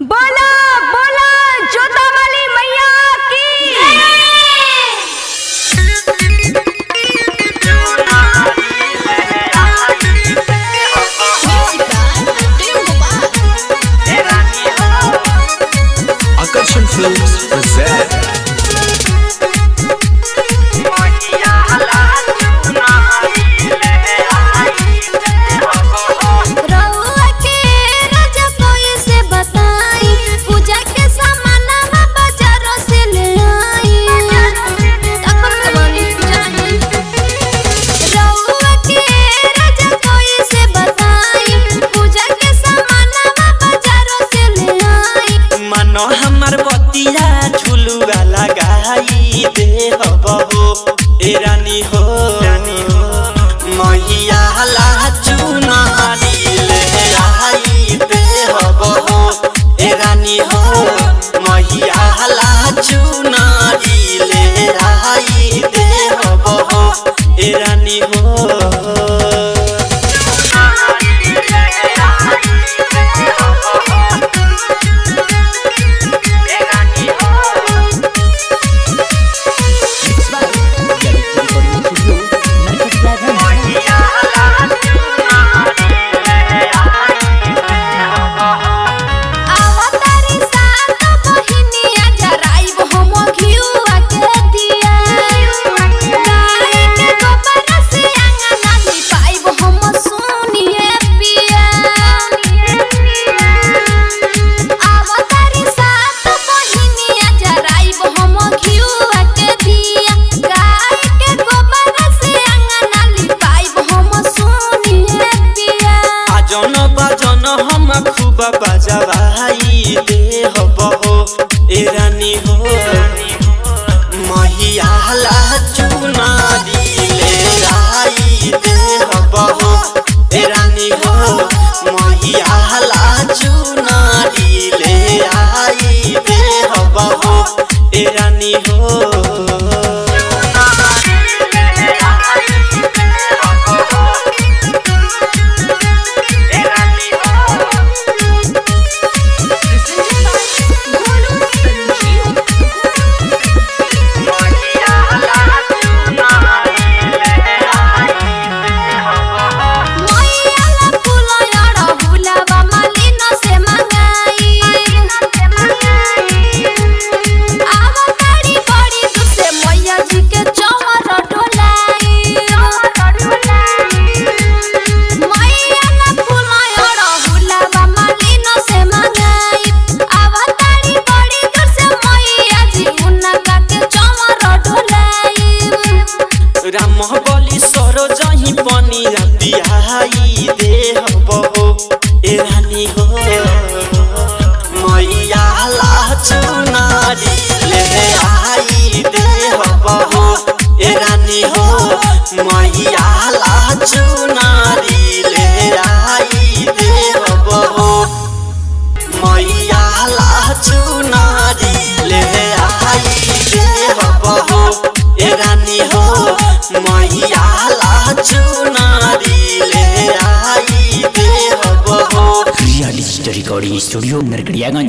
बोलो बोलो जोता झुलुआ लगाई दे हबा भाई। 処理をなるからやがん